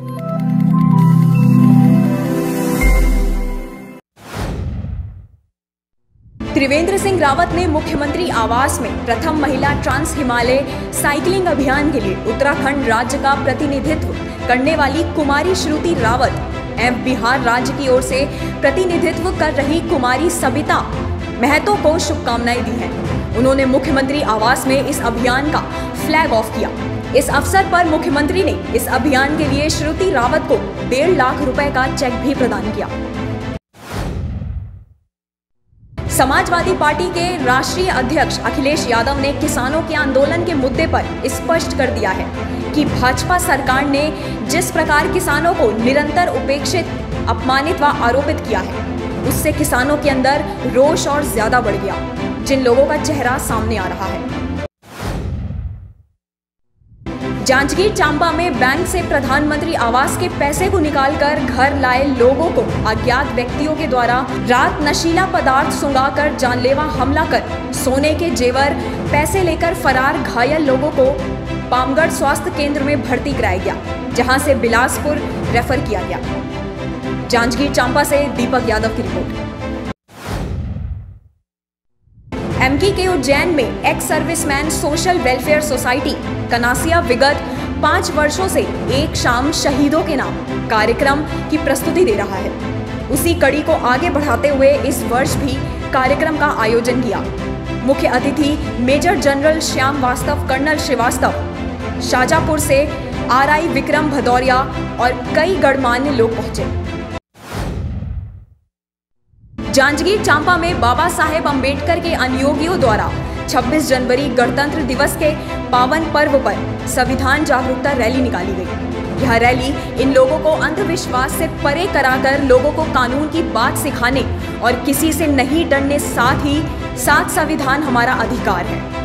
त्रिवेंद्र सिंह रावत ने मुख्यमंत्री आवास में प्रथम महिला ट्रांस हिमालय साइकिलिंग अभियान के लिए उत्तराखंड राज्य का प्रतिनिधित्व करने वाली कुमारी श्रुति रावत एवं बिहार राज्य की ओर से प्रतिनिधित्व कर रही कुमारी सबिता महतो को शुभकामनाएँ दी हैं। उन्होंने मुख्यमंत्री आवास में इस अभियान का फ्लैग ऑफ़ किया। इस अवसर पर मुख्यमंत्री ने इस अभियान के लिए श्रुति रावत को डेढ़ लाख रुपए का चेक भी प्रदान किया। समाजवादी पार्टी के राष्ट्रीय अध्यक्ष अखिलेश यादव ने किसानों के आंदोलन के मुद्दे पर स्पष्ट कर दिया है कि भाजपा सरकार ने जिस प्रकार किसानों को निरंतर उपेक्षित, अपमानित व आरोपित किया है, उससे किसानों के अंदर रोष और ज़्यादा बढ़ गया। जिन लोगों का चेहरा सामने आ रहा है जांजगीर चांपा में बैंक से प्रधानमंत्री आवास के पैसे को निकालकर घर लाए लोगों को अज्ञात व्यक्तियों के द्वारा रात नशीला पदार्थ सुंगाकर जानलेवा हमला कर सोने के जेवर, पैसे लेकर फरार घायल लोगों को पामगढ़ स्वास्थ्य केंद्र में भर्ती कराया गया, जहाँ से बिलासपुर रेफर किया गया। जांजगीर चांपा से दीपक यादव की रिपोर्ट। एमकी के उज्जैन में ex serviceman social welfare society Kanasia विगत पाँच वर्षों से एक शाम शहीदों के नाम कार्यक्रम की प्रस्तुति दे रहा है। उसी कड़ी को आगे बढ़ाते हुए इस वर्ष भी कार्यक्रम का आयोजन किया। मुख्य अतिथि मेजर जनरल श्याम वास्तव, कर्नल श्रीवास्तव, शाजापुर से आर आई विक्रम भदौरिया और कई गणमान्य लोग पहुँचे। जांजगीर चांपा में बाबा साहेब अंबेडकर के अनुयोगियों द्वारा 26 जनवरी गणतंत्र दिवस के पावन पर्व पर संविधान जागरूकता रैली निकाली गई। यह रैली इन लोगों को अंधविश्वास से परे कराकर लोगों को कानून की बात सिखाने और किसी से नहीं डरने साथ ही साथ संविधान हमारा अधिकार है।